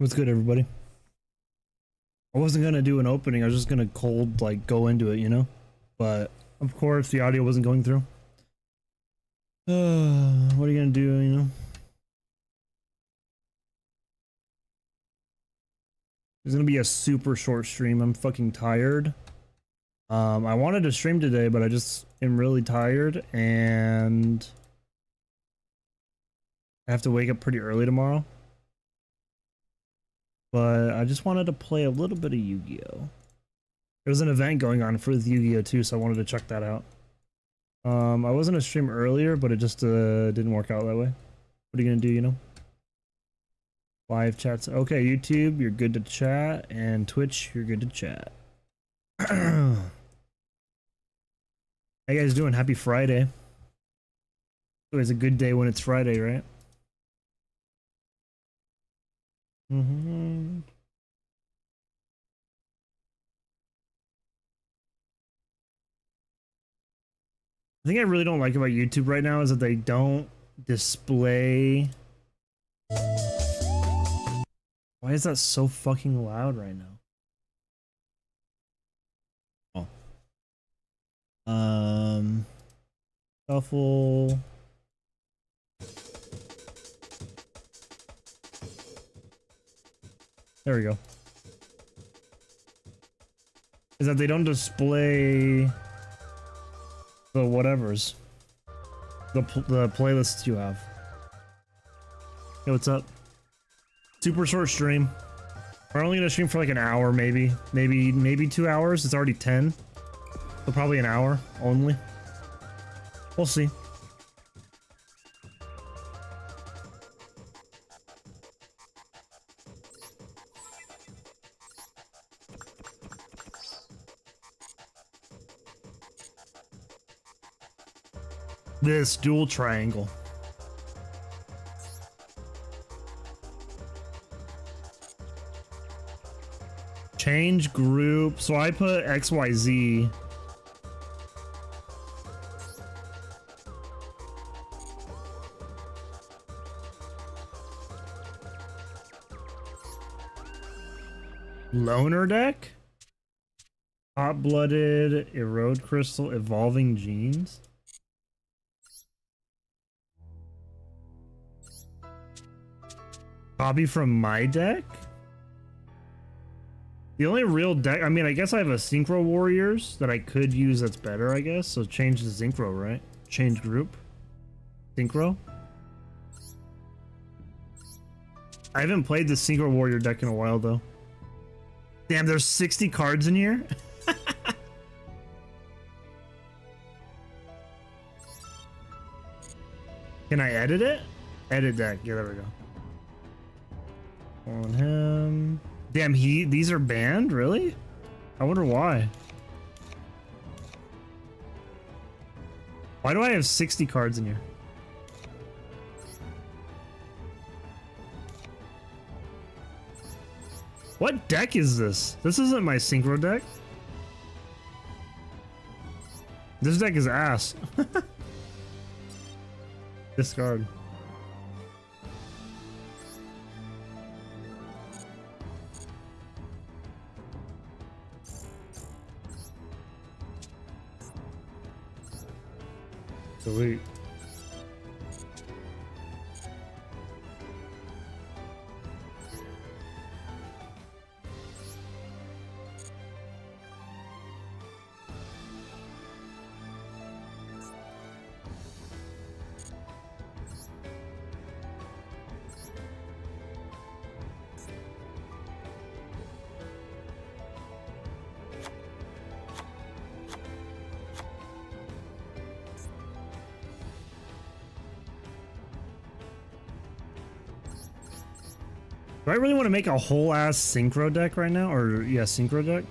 What's good, everybody? I wasn't gonna do an opening. I was just gonna cold like go into it, you know. But of course, the audio wasn't going through. Uh, what are you gonna do, you know? It's gonna be a super short stream. I'm fucking tired. Um, I wanted to stream today, but I just am really tired and I have to wake up pretty early tomorrow. But I just wanted to play a little bit of Yu-Gi-Oh! There was an event going on for Yu-Gi-Oh! too, so I wanted to check that out. Um, I wasn't a stream earlier, but it just uh, didn't work out that way. What are you gonna do, you know? Live chats. Okay, YouTube, you're good to chat, and Twitch, you're good to chat. How you guys doing? Happy Friday. It's always a good day when it's Friday, right? Mm-hmm. The thing I really don't like about YouTube right now is that they don't display. Why is that so fucking loud right now? Oh. Um. Shuffle. There we go. Is that they don't display the whatevers. The, pl the playlists you have. Hey, what's up? Super short stream. We're only gonna stream for like an hour, maybe. Maybe, maybe two hours. It's already 10. So probably an hour only. We'll see. This Duel Triangle. Change group. So I put XYZ. Loner deck? Hot blooded, erode crystal, evolving genes. Copy from my deck? The only real deck, I mean, I guess I have a Synchro Warriors that I could use that's better, I guess. So change the Synchro, right? Change group. Synchro. I haven't played the Synchro Warrior deck in a while, though. Damn, there's 60 cards in here? Can I edit it? Edit deck. Yeah, there we go. On him. Damn, he these are banned? Really? I wonder why. Why do I have 60 cards in here? What deck is this? This isn't my synchro deck. This deck is ass. Discard. Really want to make a whole ass synchro deck right now? Or, yeah, synchro deck?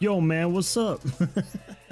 Yo, man, what's up?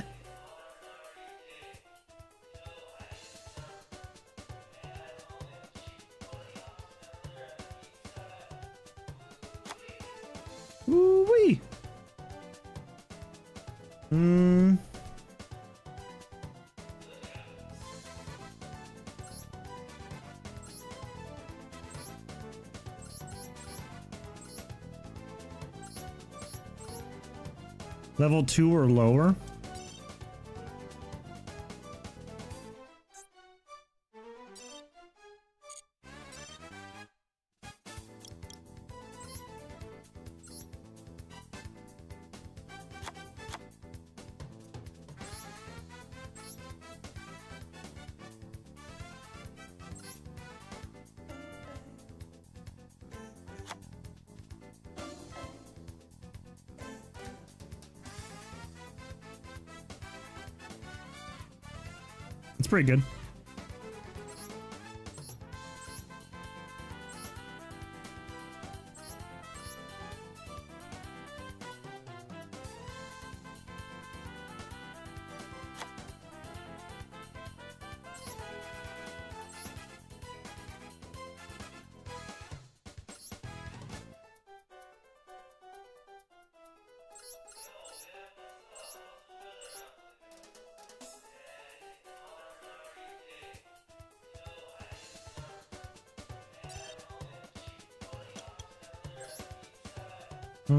Level 2 or lower? Pretty good.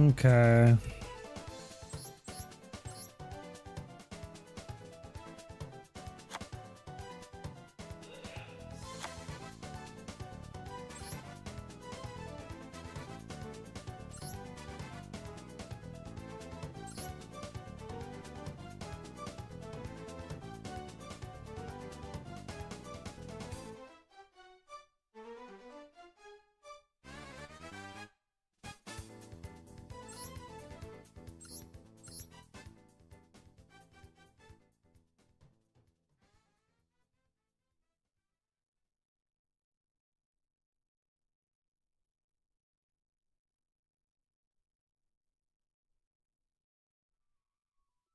Okay.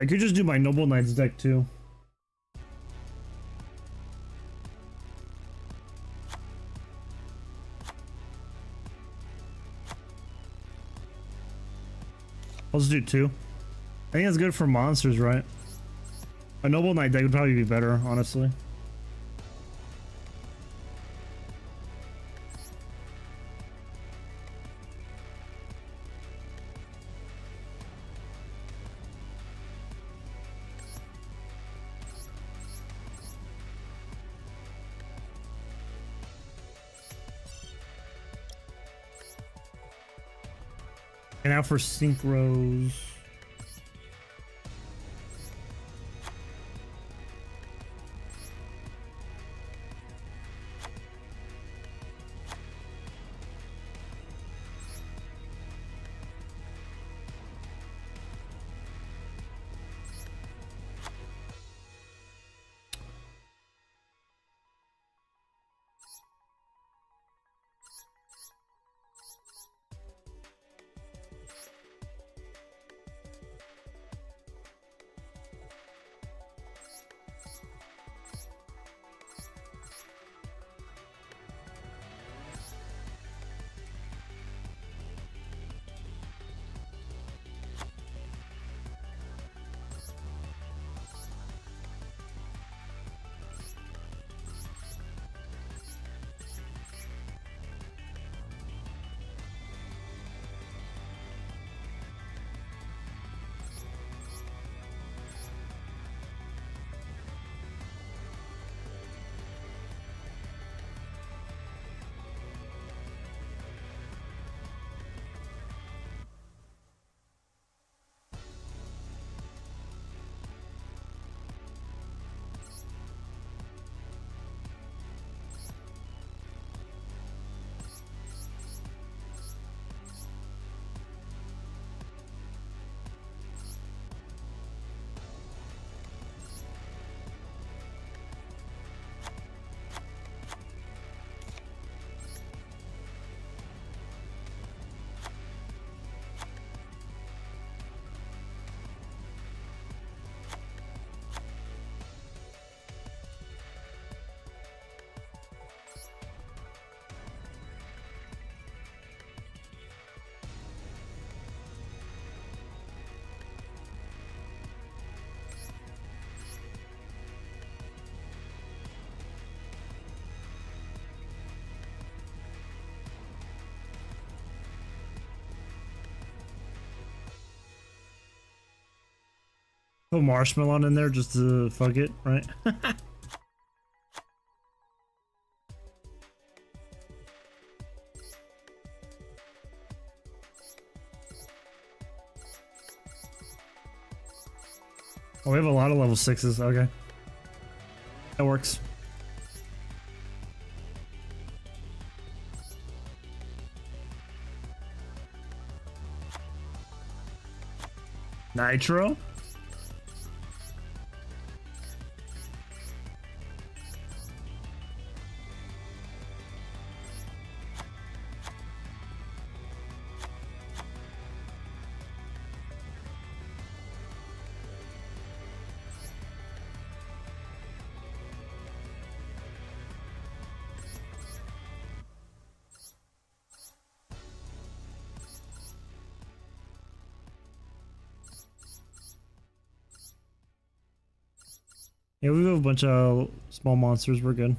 I could just do my Noble Knights deck too. I'll just do two. I think it's good for monsters, right? A Noble Knight deck would probably be better, honestly. Now for synchros. Put marshmallow in there just to fuck it, right? Oh, we have a lot of level sixes. Okay. That works. Nitro? Yeah, we have a bunch of small monsters. We're good.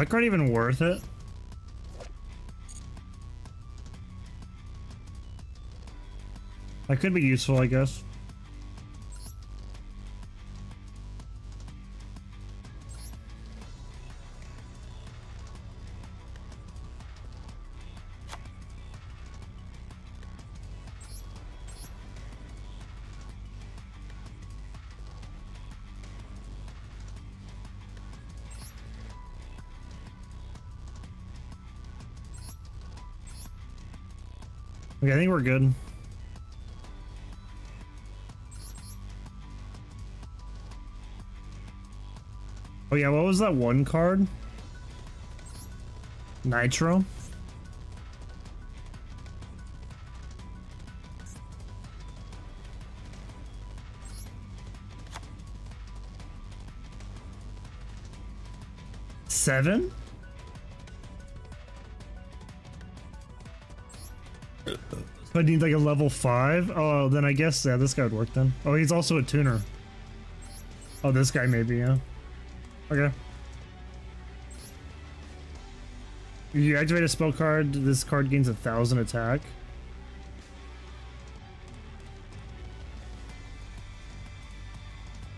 That card even worth it? That could be useful, I guess. Okay, I think we're good. Oh yeah, what was that one card? Nitro? Seven? I need like a level five. Oh, then I guess yeah, this guy would work then. Oh, he's also a tuner. Oh, this guy maybe yeah. Okay. If you activate a spell card, this card gains a thousand attack.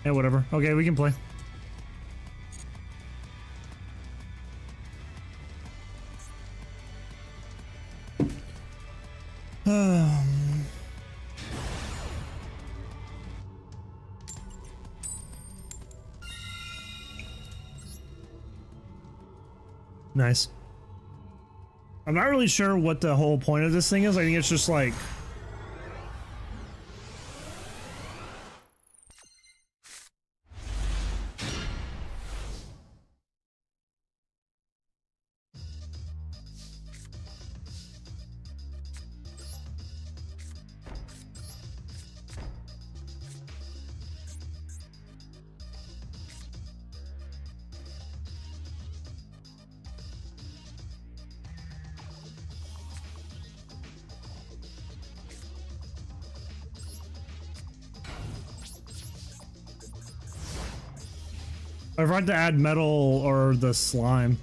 Yeah, whatever. Okay, we can play. I'm not really sure what the whole point of this thing is. I think it's just like... forgot to add metal or the slime.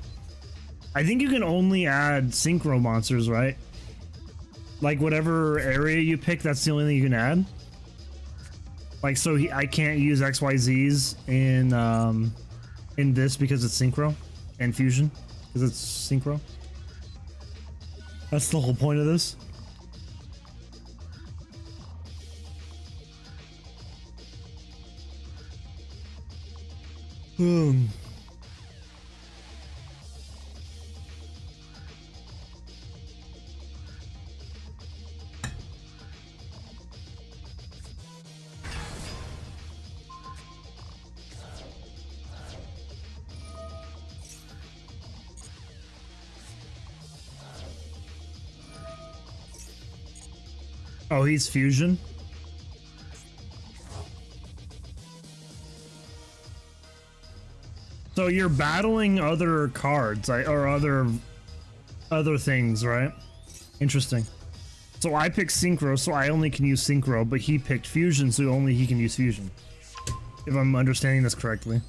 I think you can only add synchro monsters, right? Like whatever area you pick, that's the only thing you can add. Like so, he, I can't use XYZs in um, in this because it's synchro and fusion because it's synchro. That's the whole point of this. Oh, he's fusion. So you're battling other cards or other other things, right? Interesting. So I picked Synchro, so I only can use Synchro, but he picked Fusion, so only he can use Fusion. If I'm understanding this correctly.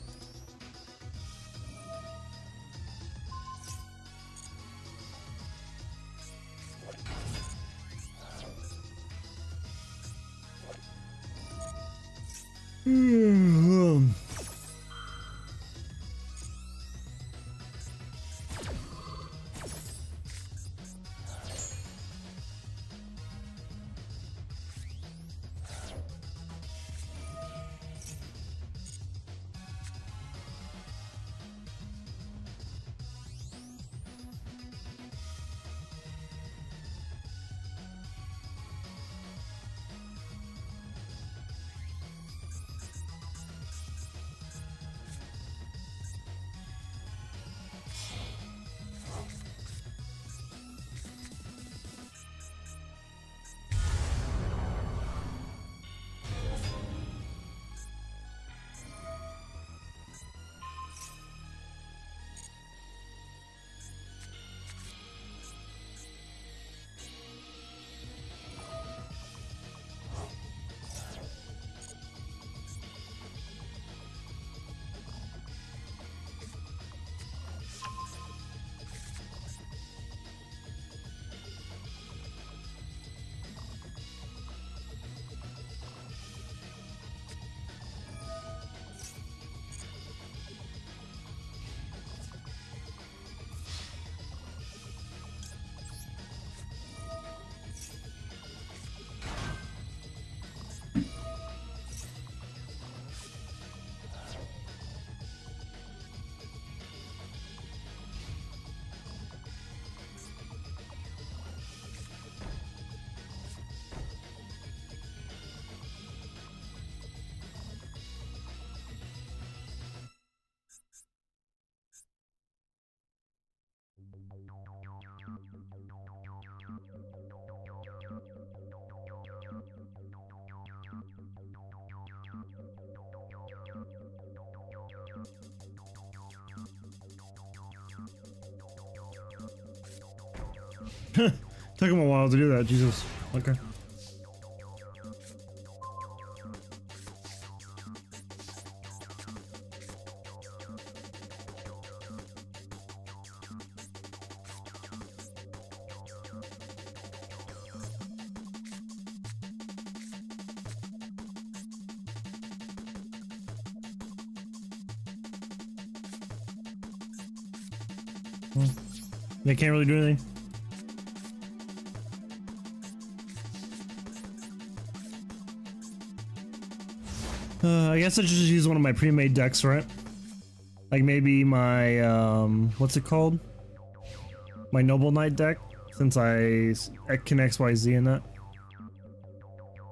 Took him a while to do that, Jesus. Okay. Hmm. They can't really do anything. Uh, I guess I should just use one of my pre-made decks, right? Like maybe my, um, what's it called? My Noble Knight deck, since I, can XYZ in that.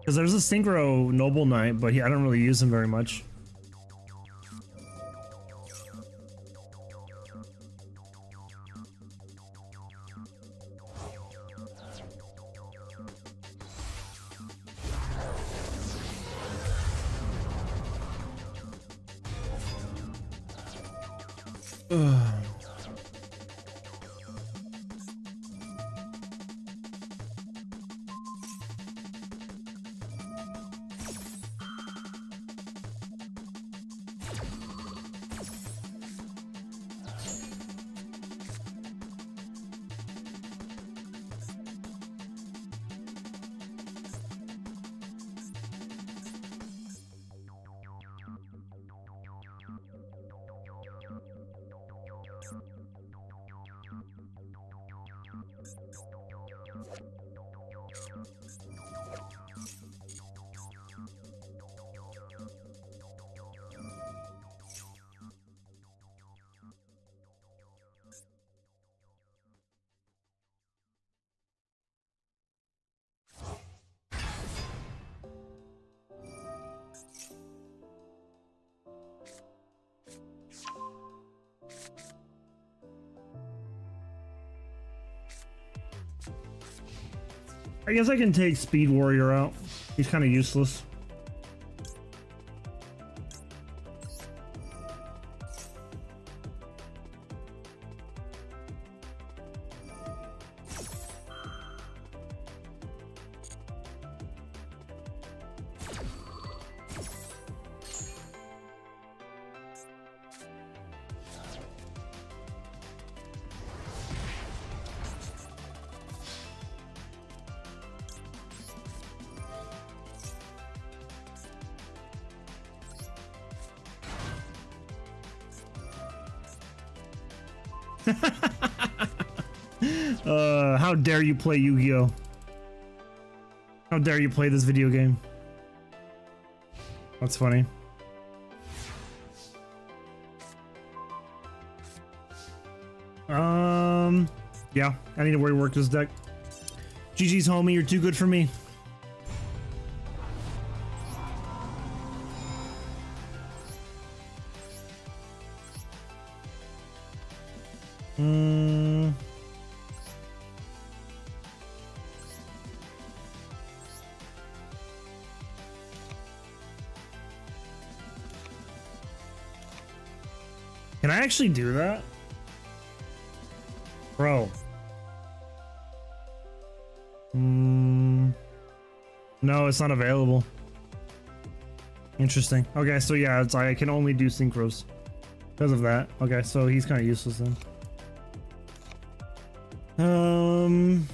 Because there's a Synchro Noble Knight, but he, I don't really use him very much. Guess I can take Speed Warrior out. He's kind of useless. Dare you play Yu-Gi-Oh! How dare you play this video game? That's funny. Um, yeah, I need to rework this deck. GG's homie, you're too good for me. Mm. Can I actually do that? Bro. Mm. No, it's not available. Interesting. Okay, so yeah, it's I can only do synchros because of that. Okay, so he's kind of useless then. Um.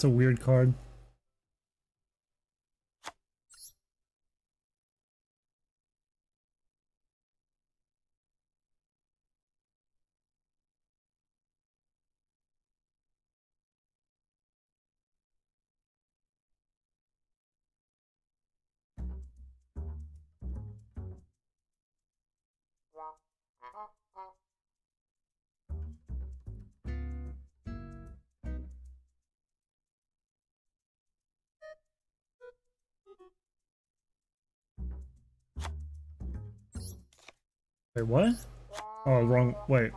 That's a weird card. Wait, what? Oh, wrong. Wait.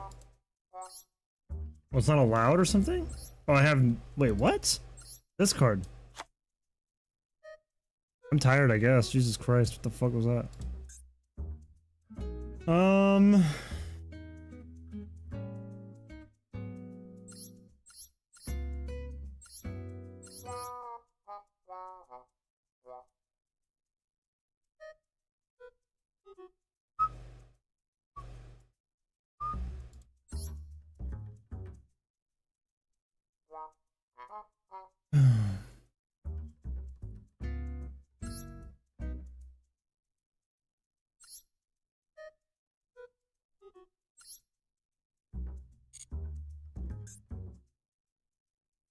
Was not allowed or something? Oh, I have. Wait, what? This card. I'm tired, I guess. Jesus Christ, what the fuck was that? Um.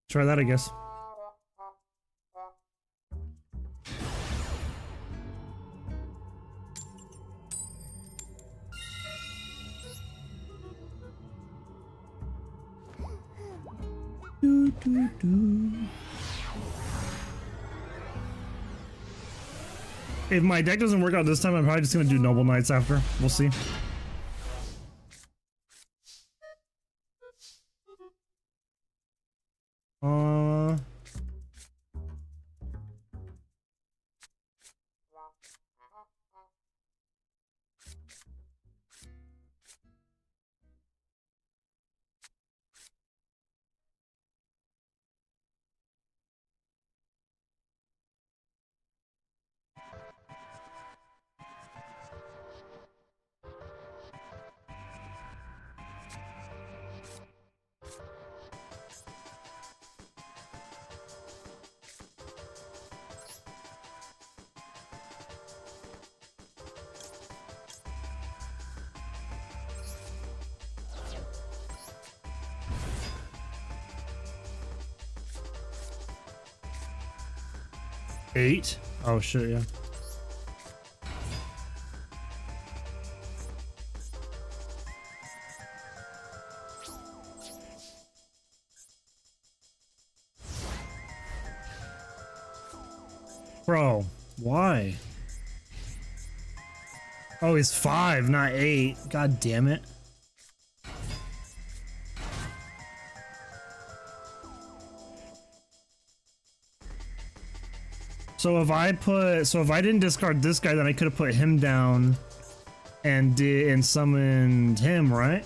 Try that, I guess. If my deck doesn't work out this time, I'm probably just gonna do Noble Knights after. We'll see. Eight. Oh shit, yeah. Bro, why? Oh, he's five, not eight. God damn it. So if I put, so if I didn't discard this guy, then I could have put him down and did and summoned him, right?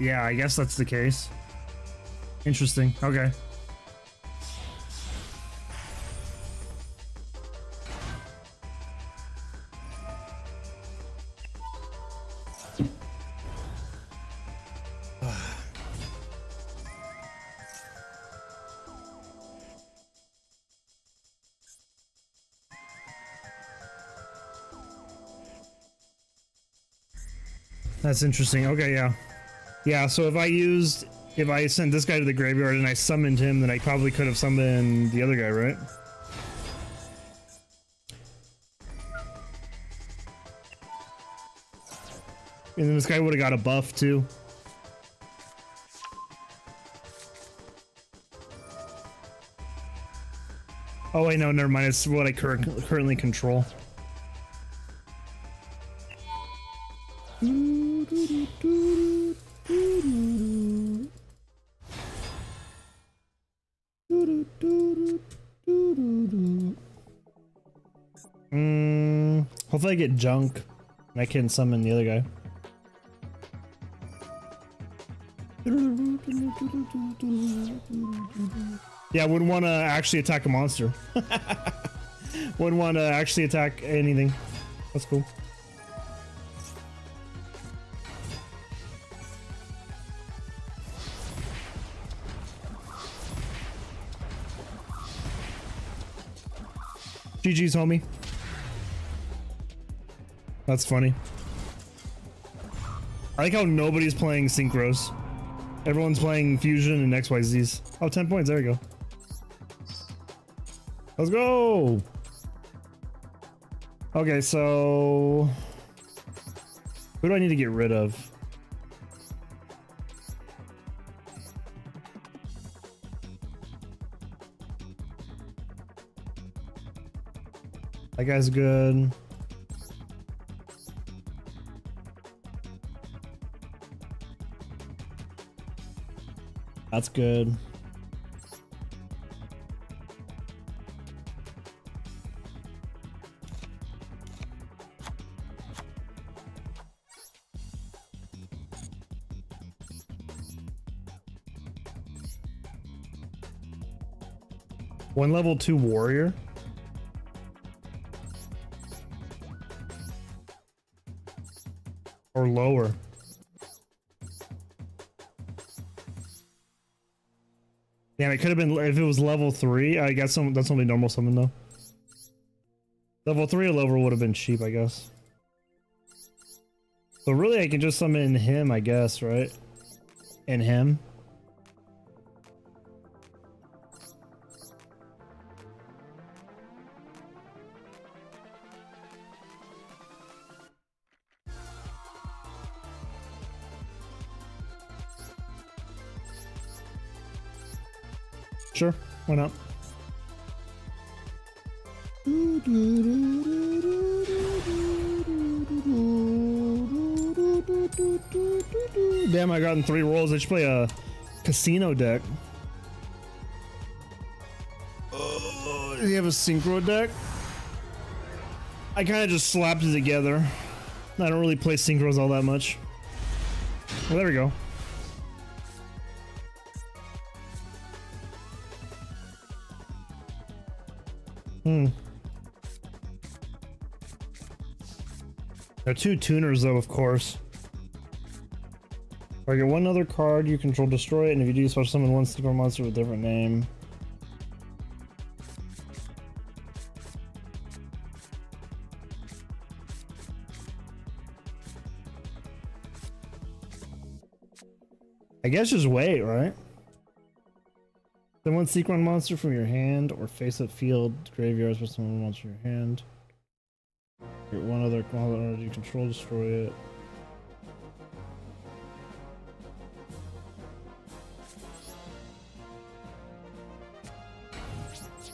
Yeah, I guess that's the case. Interesting. Okay. That's interesting. Okay, yeah. Yeah, so if I used, if I sent this guy to the graveyard and I summoned him, then I probably could have summoned the other guy, right? And then this guy would have got a buff too. Oh wait, no, never mind. It's what I cur currently control. Get junk and I can summon the other guy. Yeah, wouldn't want to actually attack a monster. wouldn't want to actually attack anything. That's cool. GG's, homie. That's funny. I like how nobody's playing synchros. Everyone's playing fusion and XYZs. Oh, 10 points. There we go. Let's go. Okay, so who do I need to get rid of? That guy's good. That's good. One level two warrior. or lower. Damn, it could have been if it was level three. I guess some, that's only normal summon though. Level three or level would have been cheap, I guess. So really, I can just summon him, I guess, right? And him. Why not? Damn, I got in three rolls. I should play a casino deck. Oh, do you have a synchro deck? I kind of just slapped it together. I don't really play synchros all that much. Well, there we go. There are two tuners though, of course. I get one other card, you control destroy it, and if you do, special summon one secret monster with a different name. I guess just wait, right? Then one secret monster from your hand or face up field graveyard with someone monster from your hand. One other one you control, destroy it.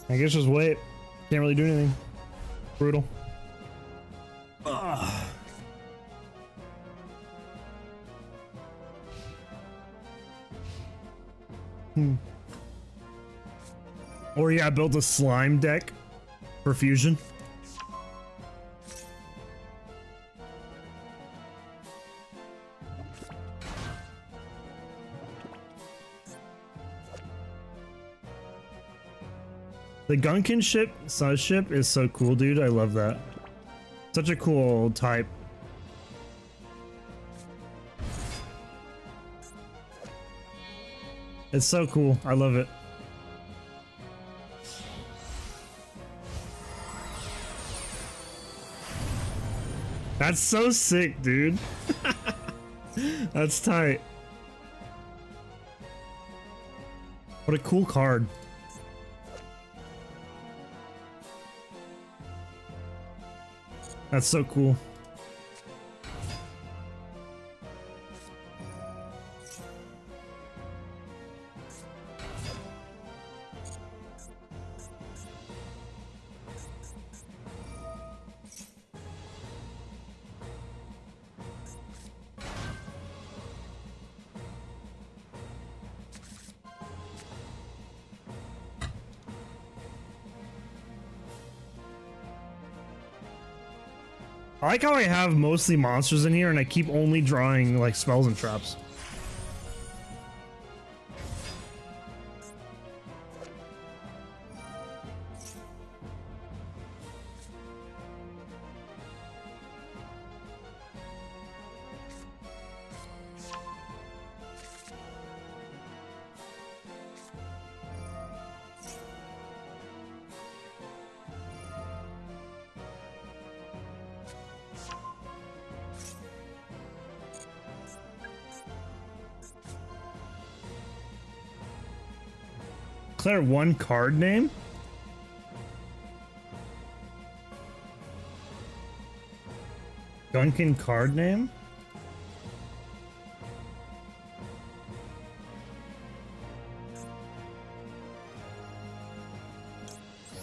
I guess just wait. Can't really do anything. Brutal. Hmm. Or yeah, I built a slime deck for fusion. The Gunkan ship, Suship is so cool, dude. I love that. Such a cool type. It's so cool. I love it. That's so sick, dude. That's tight. What a cool card. That's so cool. Like how I have mostly monsters in here and I keep only drawing like spells and traps. Declare one card name? Duncan card name?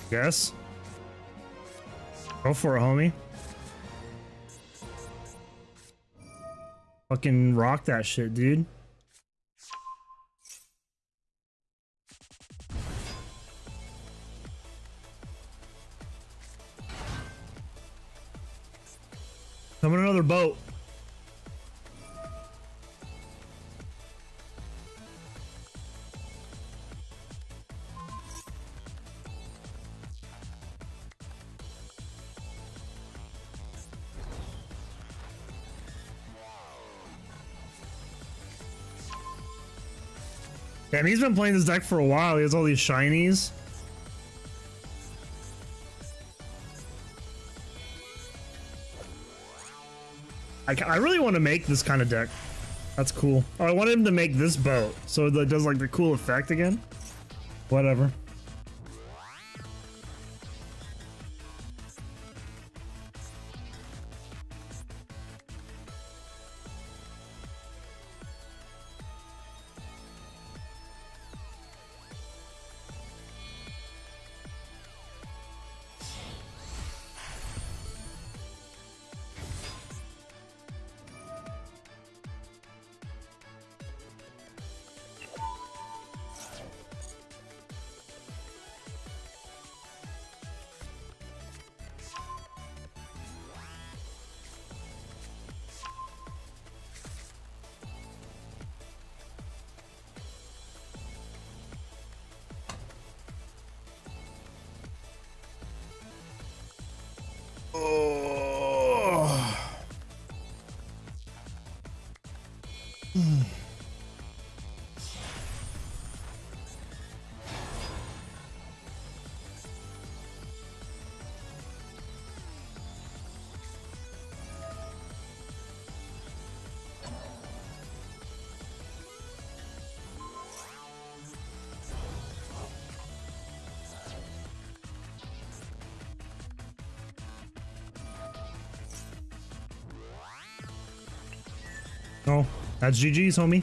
Guess. Go for it, homie. Fucking rock that shit, dude. Damn, he's been playing this deck for a while. He has all these shinies. I, I really want to make this kind of deck. That's cool. Oh, I wanted him to make this boat so it does like the cool effect again. Whatever. That's GG's, homie.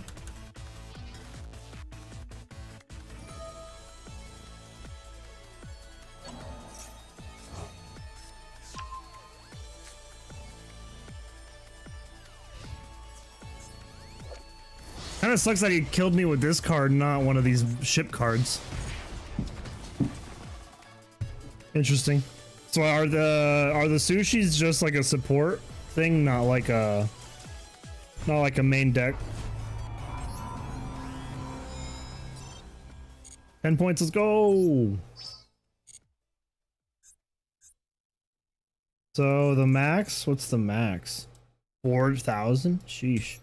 Kind of sucks that he killed me with this card, not one of these ship cards. Interesting. So are the are the sushis just like a support thing, not like a not like a main deck. 10 points, let's go! So the max, what's the max? 4,000? Sheesh.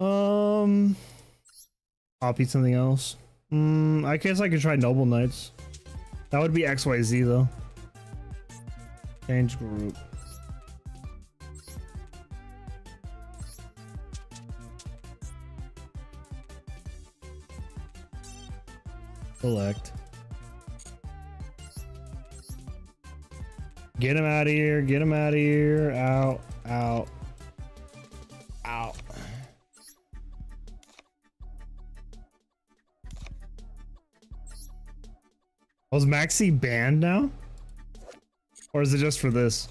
Um, I'll copy something else. Mm, I guess I could try Noble Knights. That would be XYZ though. Change group. Select. Get him out of here. Get him out of here. Out. Out. Out. Was Maxx "C" banned now? Or is it just for this?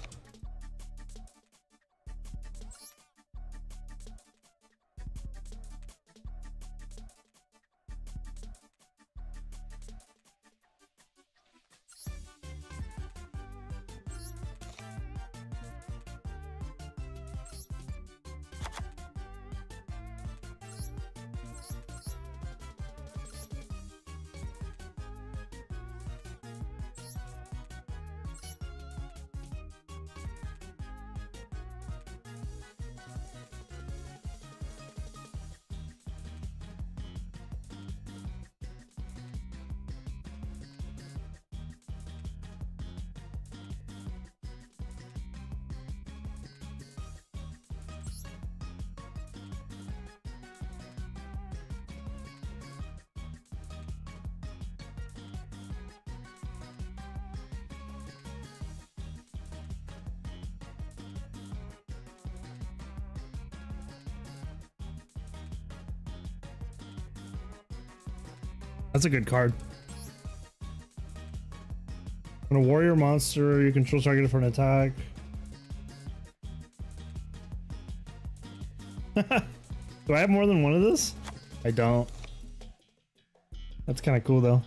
That's a good card. When a warrior monster, you control target for an attack. Do I have more than one of this? I don't. That's kind of cool though.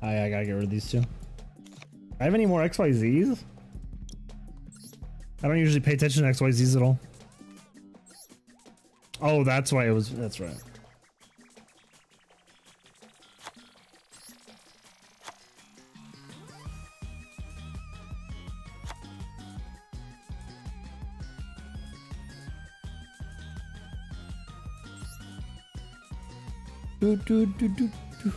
I, I gotta get rid of these two. I have any more XYZs? I don't usually pay attention to XYZs at all. Oh, that's why it was. That's right. Do do do do do.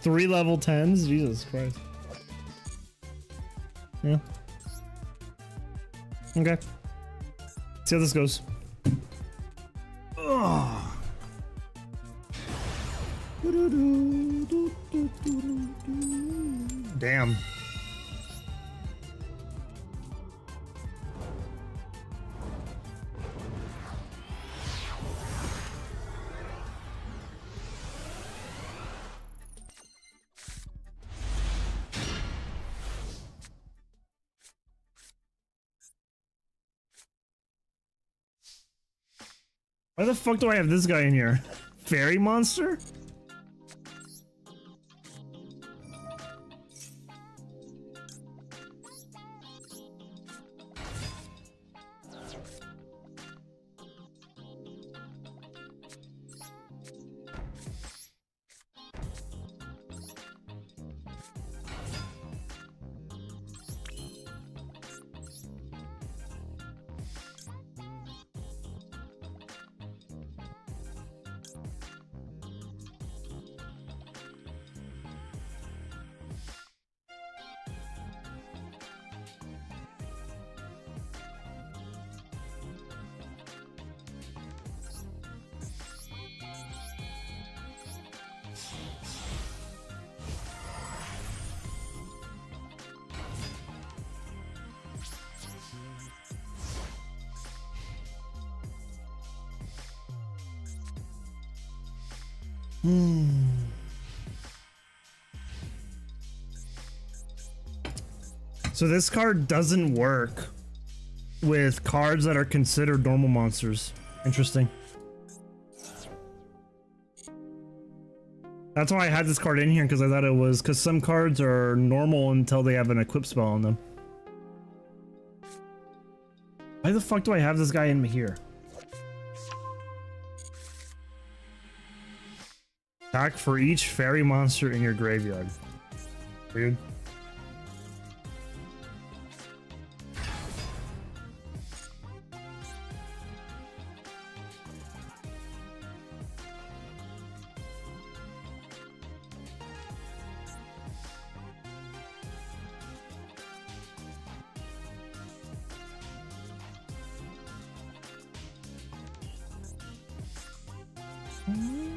Three level 10s? Jesus Christ. Yeah. Okay. See how this goes. Fuck do I have this guy in here? Fairy monster? So this card doesn't work with cards that are considered normal monsters. Interesting. That's why I had this card in here because I thought it was because some cards are normal until they have an equip spell on them. Why the fuck do I have this guy in here? Attack for each fairy monster in your graveyard. Weird. Mm-hmm.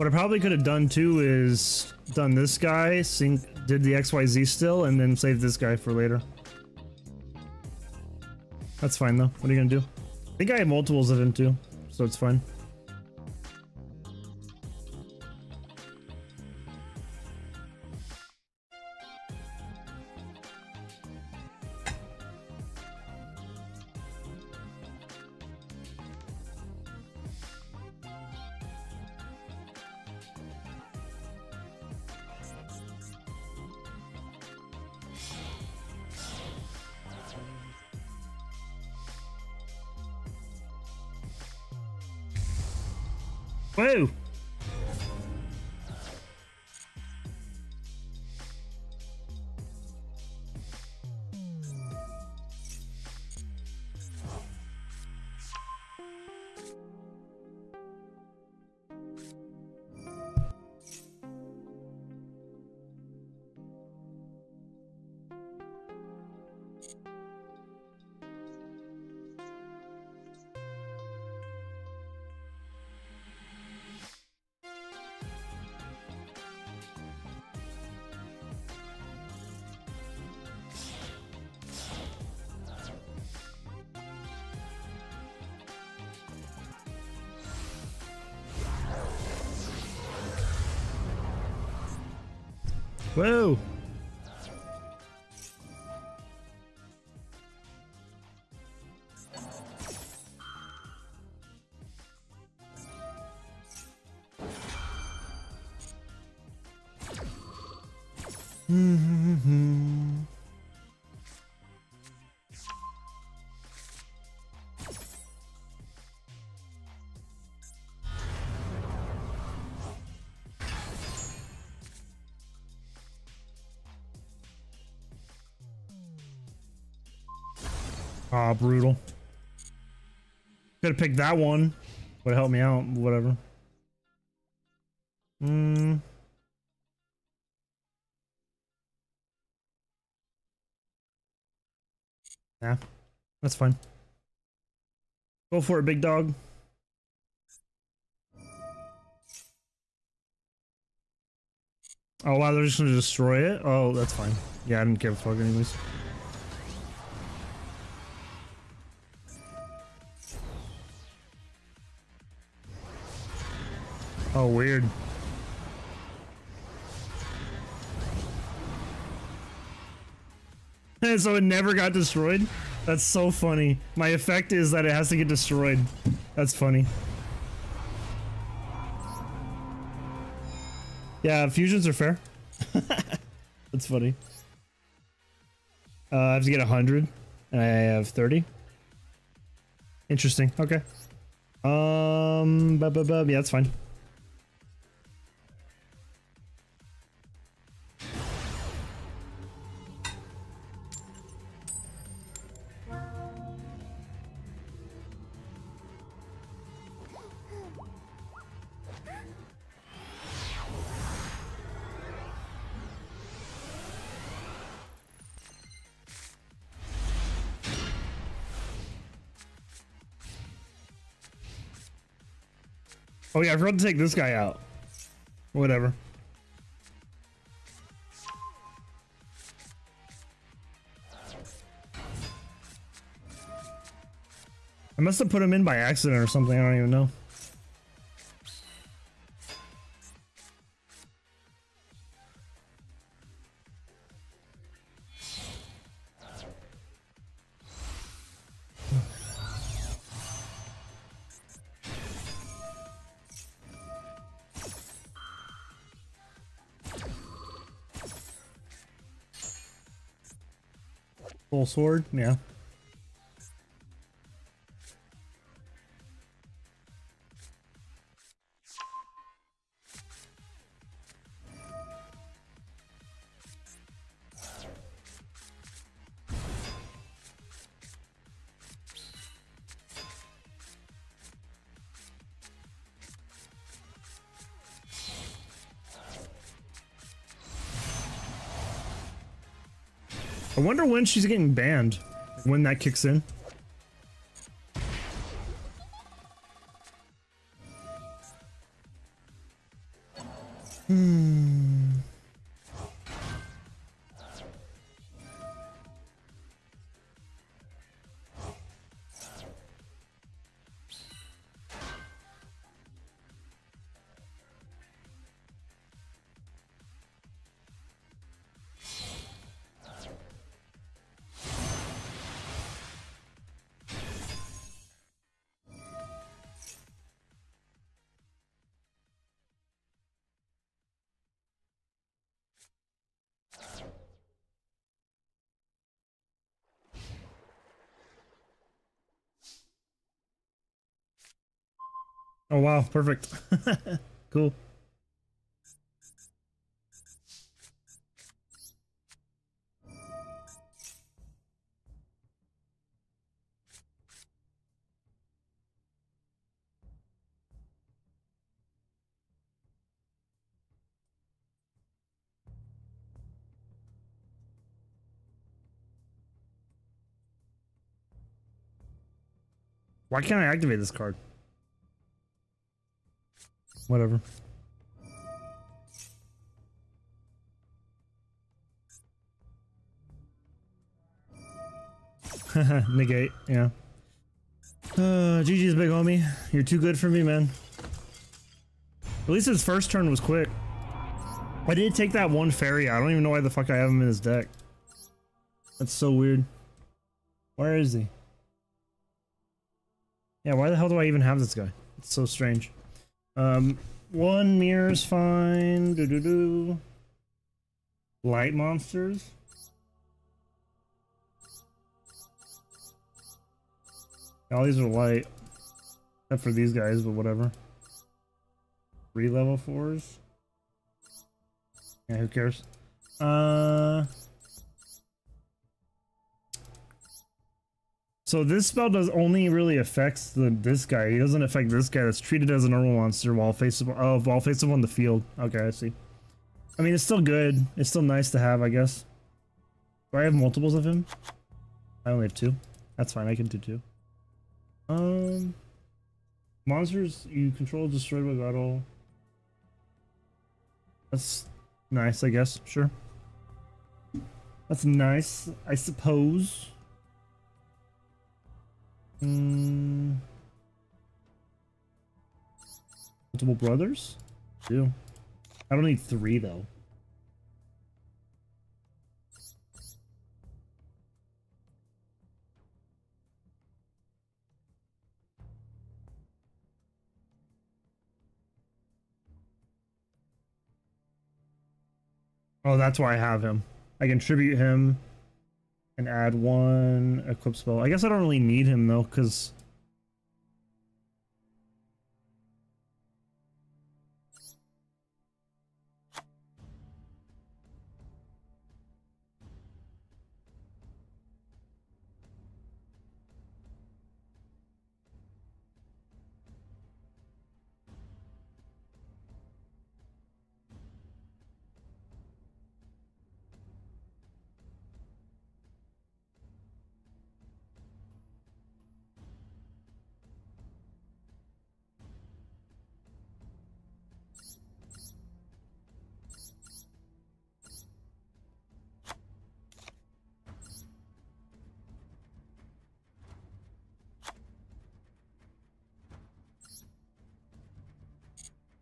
What I probably could have done too is done this guy, sync, did the XYZ still, and then save this guy for later. That's fine though. What are you gonna do? I think I have multiples of him too, so it's fine. Whoa! Ah, brutal. Could have picked that one. Would help me out. Whatever. Hmm. Yeah, that's fine. Go for it, big dog. Oh wow, they're just gonna destroy it? Oh, that's fine. Yeah, I didn't give a fuck anyways. Oh, weird. so it never got destroyed? That's so funny. My effect is that it has to get destroyed. That's funny. Yeah, fusions are fair. That's funny. Uh, I have to get 100, and I have 30. Interesting. Okay. Um, yeah, that's fine. Oh yeah, I forgot to take this guy out. Whatever. I must have put him in by accident or something, I don't even know. Sword, yeah. Wonder when she's getting banned. When that kicks in. Hmm. Oh wow, perfect. cool. Why can't I activate this card? Whatever. Negate, yeah. Uh, GG's big homie. You're too good for me, man. At least his first turn was quick. I did take that one fairy? I don't even know why the fuck I have him in his deck. That's so weird. Where is he? Yeah, why the hell do I even have this guy? It's so strange. Um, one mirror's fine. Do do do. Light monsters. All these are light. Except for these guys, but whatever. Three level fours. Yeah, who cares? Uh. So this spell does only really affects the this guy. He doesn't affect this guy that's treated as a normal monster while face oh, while face up on the field. Okay, I see. I mean, it's still good. It's still nice to have, I guess. Do I have multiples of him? I only have two. That's fine. I can do two. Um, monsters you control destroyed by battle. That's nice, I guess. Sure. That's nice, I suppose. Hmm. Multiple brothers? Two. I don't need three though. Oh, that's why I have him. I can tribute him and add one equip spell. I guess I don't really need him though, because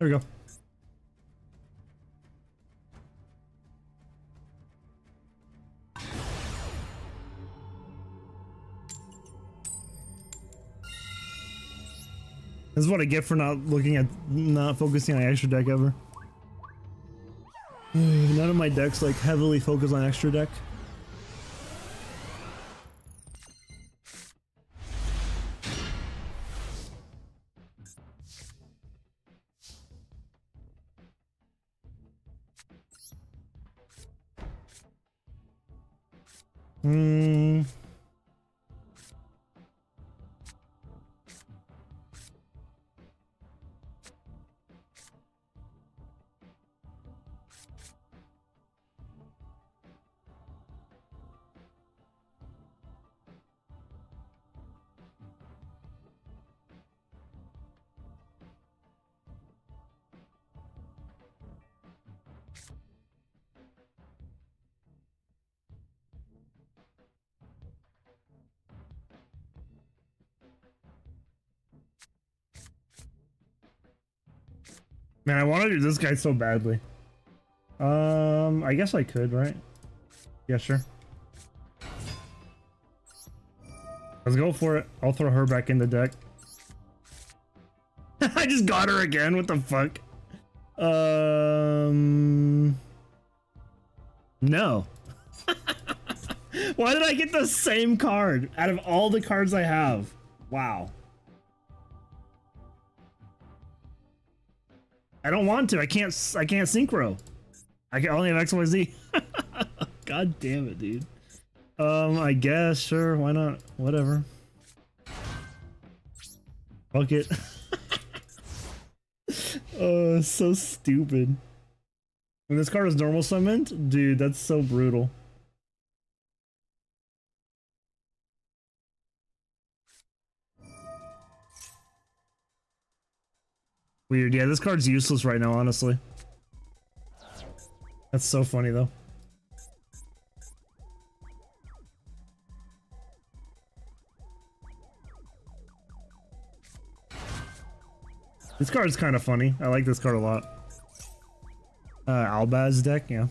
we go. This is what I get for not looking at, not focusing on extra deck ever. None of my decks like heavily focus on extra deck. This guy so badly. Um, I guess I could, right? Yeah, sure. Let's go for it. I'll throw her back in the deck. I just got her again. What the fuck? Um, no. Why did I get the same card out of all the cards I have? Wow. I don't want to. I can't. I can't synchro. I can only have X Y Z. God damn it, dude. Um, I guess sure. Why not? Whatever. Fuck it. oh, so stupid. When this card is normal summoned, dude, that's so brutal. Weird. Yeah, this card's useless right now, honestly. That's so funny, though. This card's kind of funny. I like this card a lot. Uh, Albaz deck, yeah.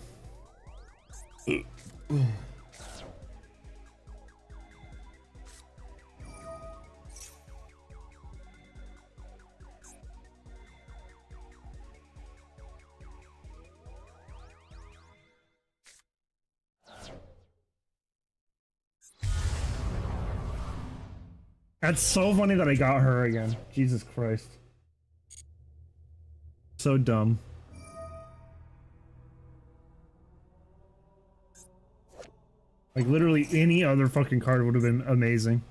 That's so funny that I got her again. Jesus Christ. So dumb. Like literally any other fucking card would have been amazing.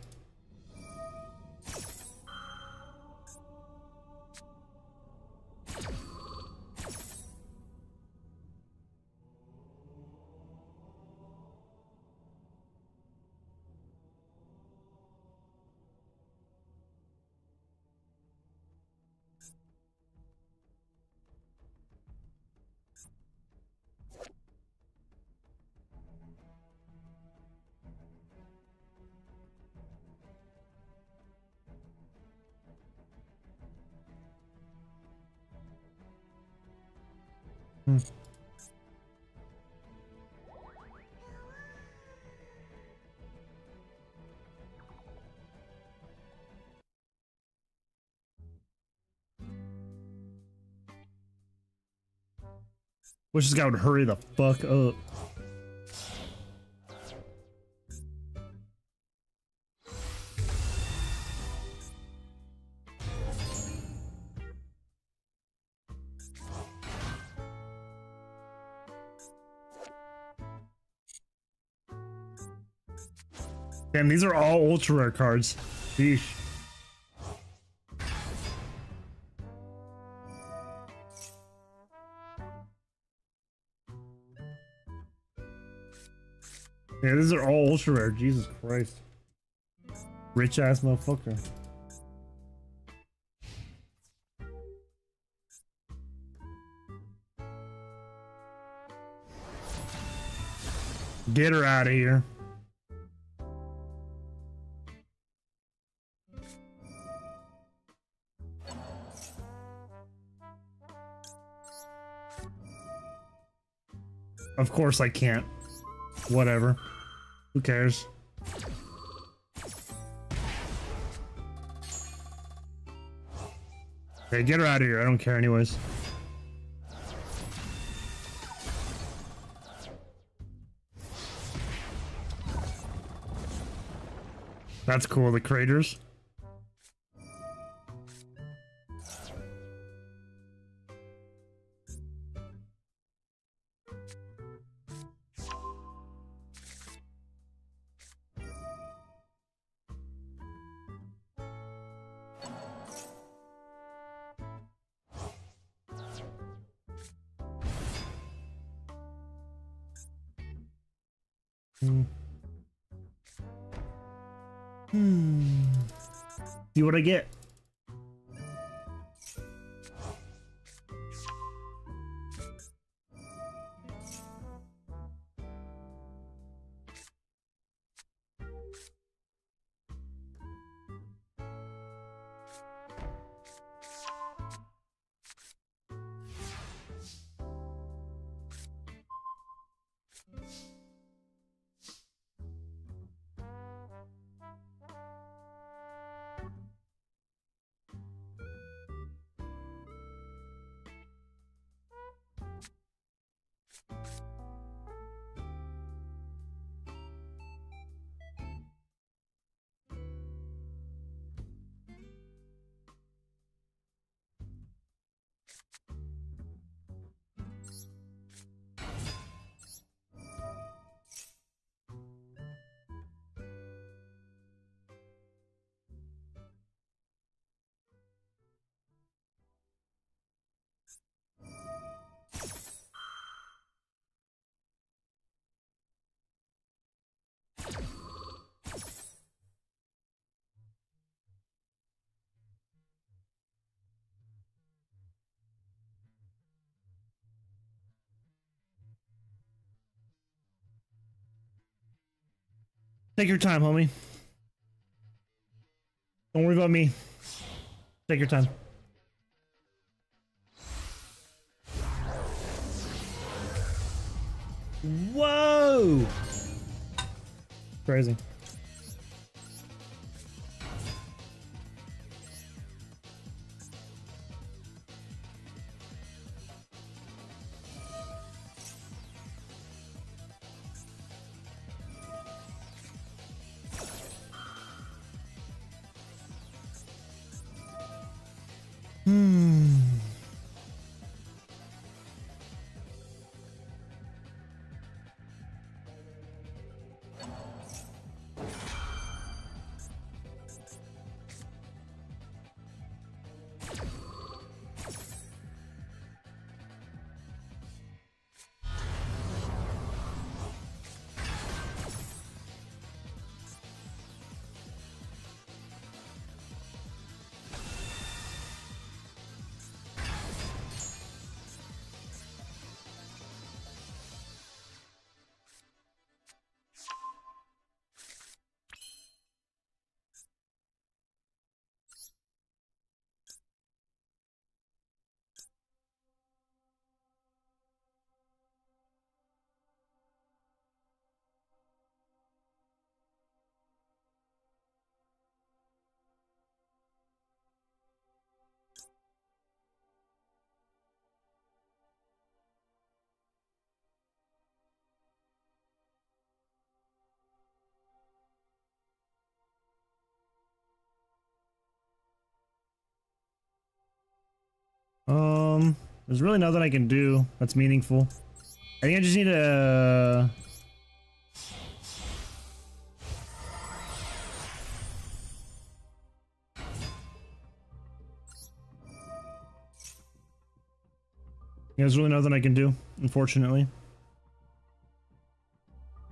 Wish this guy would hurry the fuck up. Damn, these are all ultra rare cards. Yeah, these are all ultra rare. Jesus Christ. Rich ass motherfucker. Get her out of here. Of course I can't. Whatever. Who cares? Okay, get her out of here. I don't care anyways. That's cool, the craters. Take your time, homie. Don't worry about me. Take your time. Whoa! Crazy. Um, there's really nothing I can do that's meaningful. I think I just need to... Yeah, there's really nothing I can do, unfortunately.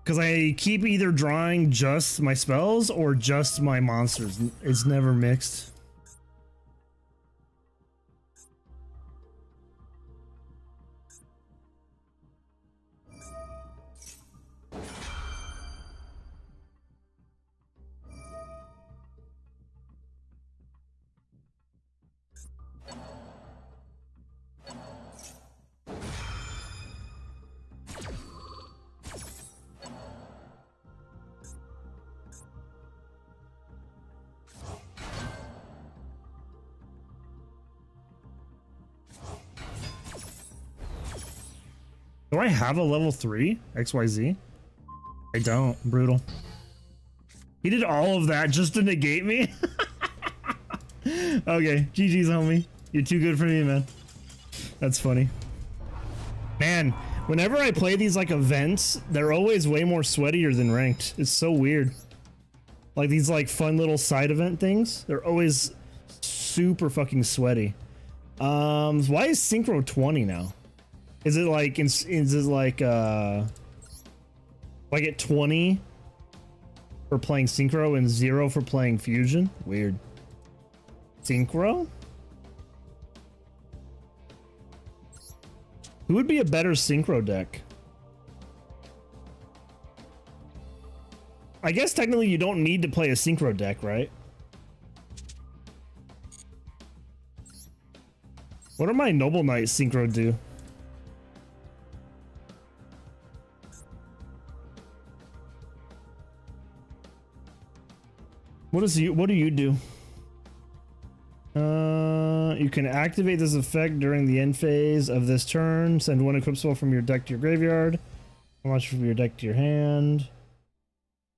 Because I keep either drawing just my spells or just my monsters. It's never mixed. Have a level 3 XYZ? I don't. Brutal. He did all of that just to negate me? okay, GG's homie. You're too good for me, man. That's funny. Man, whenever I play these like events, they're always way more sweatier than ranked. It's so weird. Like these like fun little side event things, they're always super fucking sweaty. Um, why is Synchro 20 now? Is it like is it like uh like at 20 for playing synchro and 0 for playing fusion? Weird. Synchro? Who would be a better synchro deck? I guess technically you don't need to play a synchro deck, right? What do my Noble Knight synchro do? What you what do you do? Uh, you can activate this effect during the end phase of this turn. Send one equip spell from your deck to your graveyard. Launch from your deck to your hand.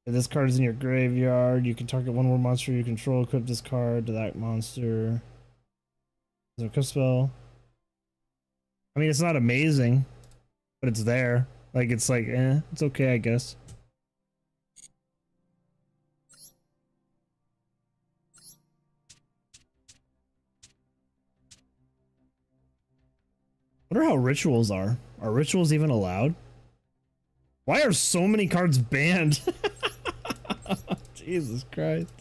If this card is in your graveyard, you can target one more monster you control. Equip this card to that monster. A equip spell. I mean, it's not amazing, but it's there. Like, it's like, eh, it's okay, I guess. Wonder how rituals are. Are rituals even allowed? Why are so many cards banned? Jesus Christ.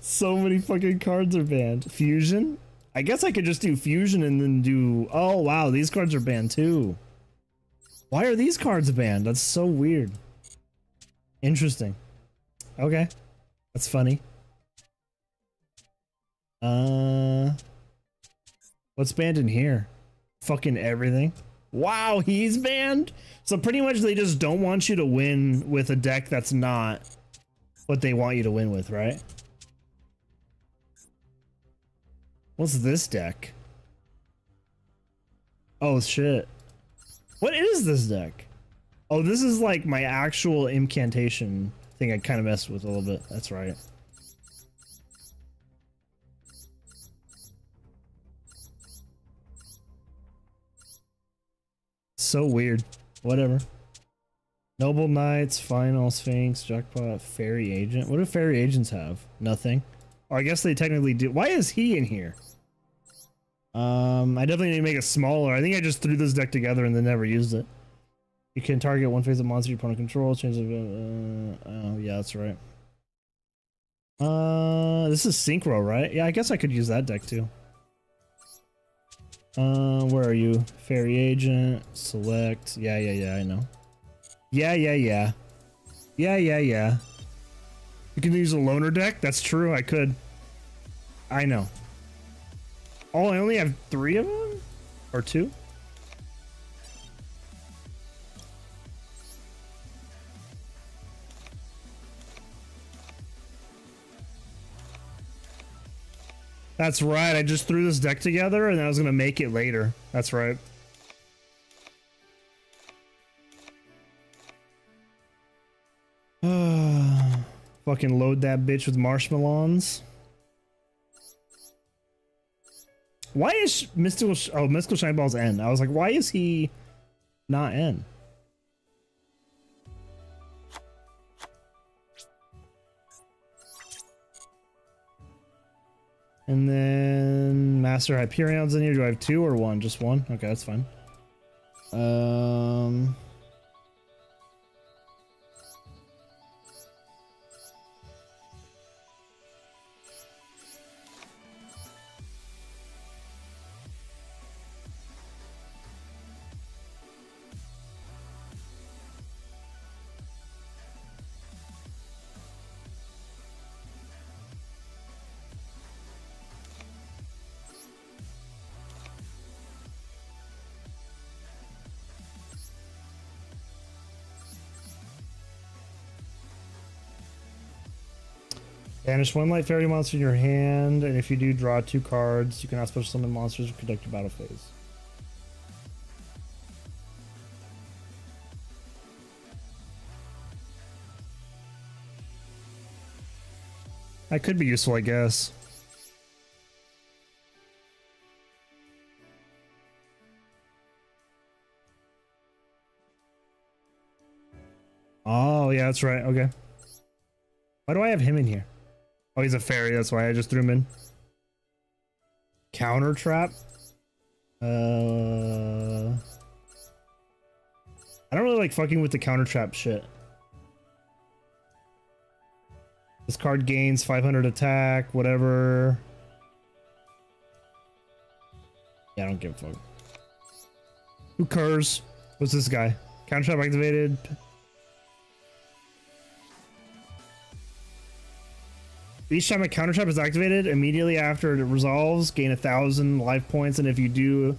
So many fucking cards are banned. Fusion? I guess I could just do fusion and then do... Oh, wow. These cards are banned too. Why are these cards banned? That's so weird. Interesting. Okay. That's funny. Uh... What's banned in here? Fucking everything. Wow, he's banned? So pretty much they just don't want you to win with a deck that's not what they want you to win with, right? What's this deck? Oh shit. What is this deck? Oh, this is like my actual incantation thing I kind of messed with a little bit. That's right. So weird. Whatever. Noble Knights, Final Sphinx, Jackpot, Fairy Agent. What do Fairy Agents have? Nothing. Or I guess they technically do. Why is he in here? Um, I definitely need to make it smaller. I think I just threw this deck together and then never used it. You can target one phase of monster your opponent controls. Change the. Uh, oh yeah, that's right. Uh, this is Synchro, right? Yeah, I guess I could use that deck too. Uh, where are you? Fairy Agent, select. Yeah, yeah, yeah, I know. Yeah, yeah, yeah. Yeah, yeah, yeah. You can use a loner deck? That's true, I could. I know. Oh, I only have three of them? Or two? That's right. I just threw this deck together and I was going to make it later. That's right. Fucking load that bitch with marshmallows. Why is Mystical... Oh, Mystical Shine Ball's N. I was like, why is he not N? And then Master Hyperion's in here. Do I have two or one? Just one? Okay, that's fine. Um... Banish one light fairy monster in your hand, and if you do, draw two cards. You can now special summon monsters or conduct your battle phase. That could be useful, I guess. Oh, yeah, that's right. Okay. Why do I have him in here? Oh, he's a fairy. That's why I just threw him in. Counter trap. Uh, I don't really like fucking with the counter trap shit. This card gains 500 attack, whatever. Yeah, I don't give a fuck. Who cares? What's this guy? Counter trap activated. Each time a counter trap is activated, immediately after it resolves, gain a thousand life points, and if you do,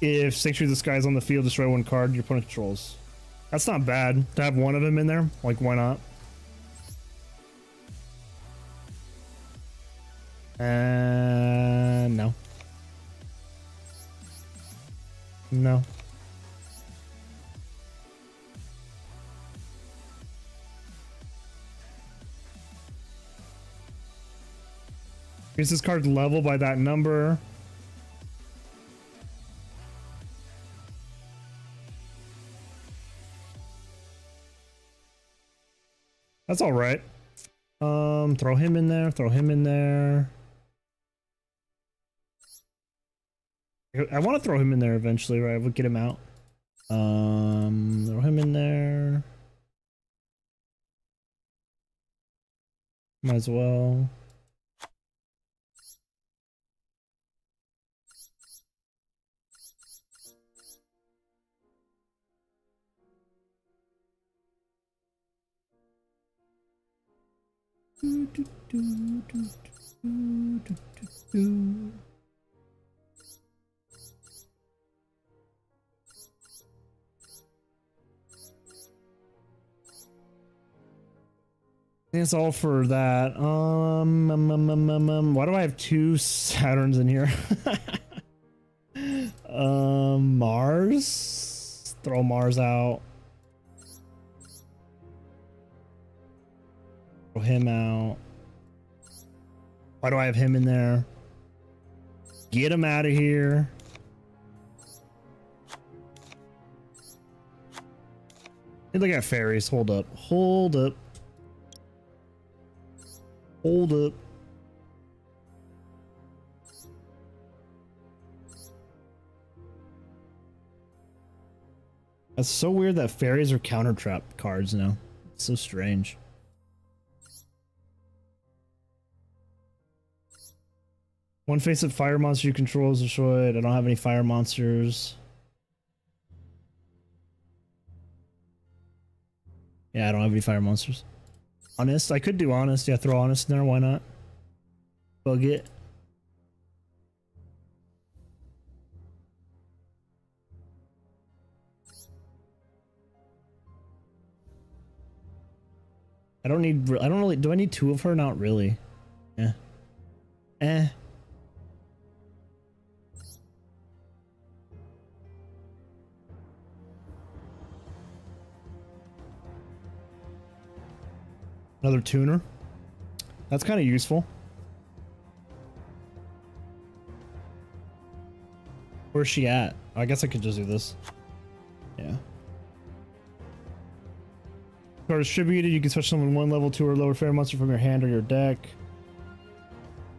if Sanctuary of the Sky is on the field, destroy one card your opponent controls. That's not bad to have one of them in there. Like, why not? Uh, no. No. Is this card level by that number? That's all right. Um, throw him in there, throw him in there. I want to throw him in there eventually, right? We'll get him out. Um, throw him in there. Might as well. That's all for that. Um, um, um, um, um, why do I have two Saturns in here? um, Mars? Throw Mars out. Throw him out. Why do I have him in there? Get him out of here. Hey, look at fairies. Hold up. Hold up. Hold up. That's so weird that fairies are counter trap cards now. It's so strange. One face of fire monster you control is destroyed. I don't have any fire monsters. Yeah, I don't have any fire monsters. Honest, I could do honest. Yeah, throw honest in there. Why not? Bug it. I don't need. I don't really. Do I need two of her? Not really. Yeah. Eh. Another tuner. That's kind of useful. Where's she at? I guess I could just do this. Yeah. Card distributed. You can switch someone one level to or lower fairy monster from your hand or your deck.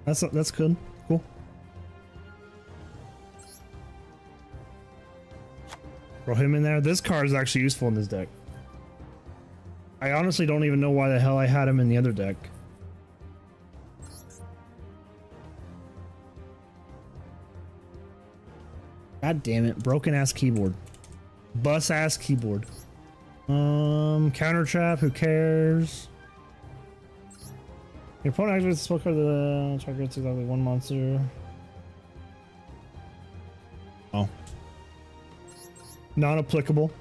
That's that's good. Cool. Throw him in there. This card is actually useful in this deck. I honestly don't even know why the hell I had him in the other deck. God damn it. Broken ass keyboard. Bus ass keyboard. Um, counter trap, who cares? Your opponent activates the spell card the target exactly one monster. Oh. Non applicable.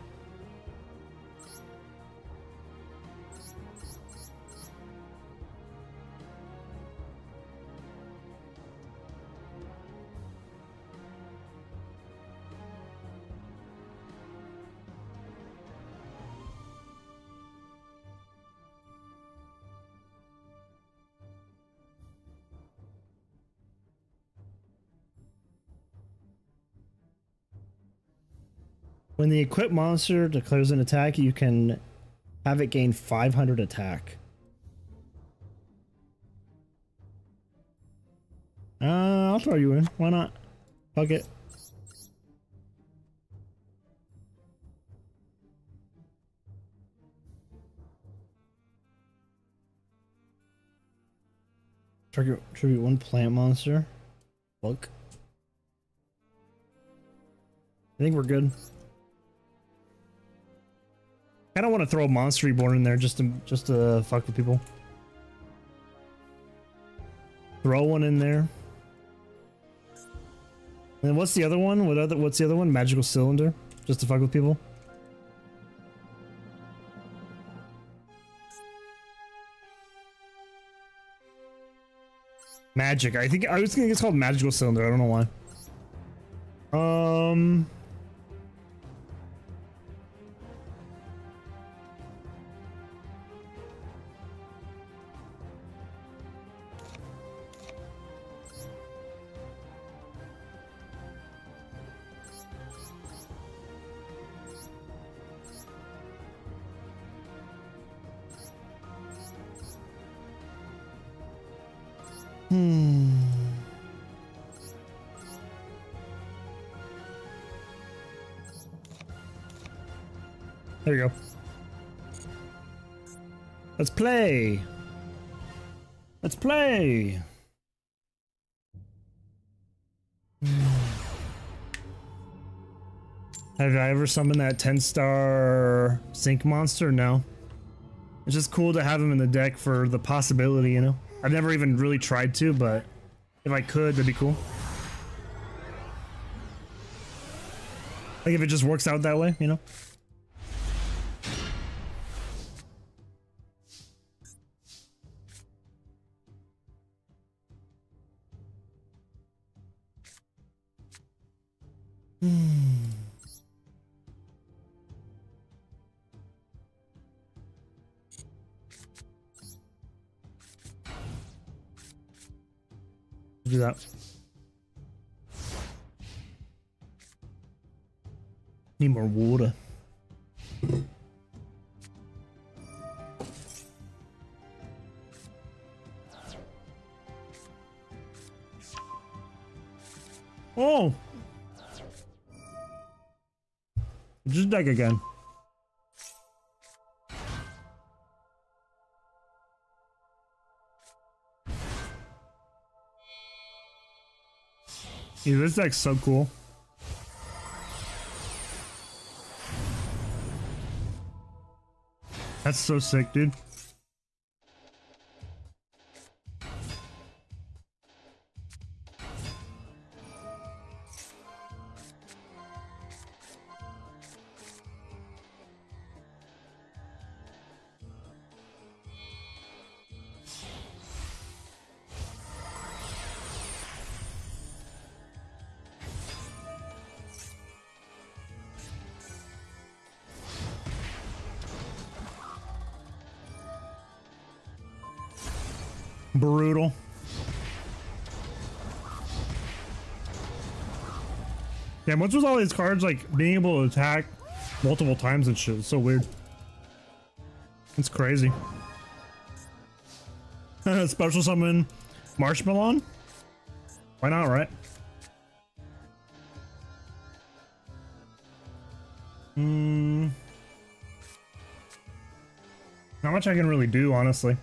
When the equipped monster declares an attack, you can have it gain 500 attack. Uh, I'll throw you in. Why not? Fuck it. Trigger tribute one plant monster. Fuck. I think we're good. I don't want to throw a monster reborn in there just to just to fuck with people. Throw one in there. And what's the other one? What other? What's the other one? Magical cylinder, just to fuck with people. Magic. I think I was thinking it's called magical cylinder. I don't know why. Um. Let's play. Let's play. Have I ever summoned that 10 star sync monster? No. It's just cool to have him in the deck for the possibility, you know? I've never even really tried to, but if I could, that'd be cool. Like if it just works out that way, you know? Again. Yeah, this deck's so cool. That's so sick, dude. Yeah, what's with all these cards like being able to attack multiple times and shit? It's so weird. It's crazy. Special summon Marshmallow? Why not, right? Hmm. Not much I can really do, honestly.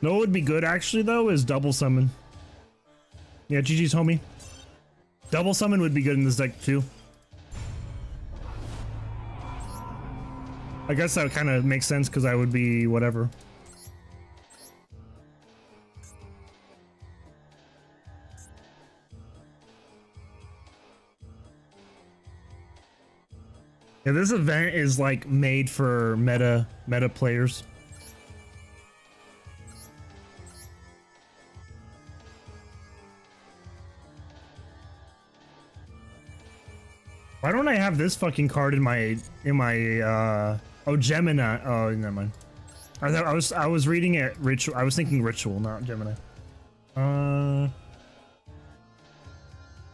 No, what would be good actually though is double summon. Yeah, GG's homie. Double summon would be good in this deck too. I guess that kind of makes sense because I would be whatever. Yeah, this event is like made for meta meta players. This fucking card in my in my uh oh Gemini? Oh, never mind. I thought I was I was reading it ritual. I was thinking ritual, not Gemini. Uh, how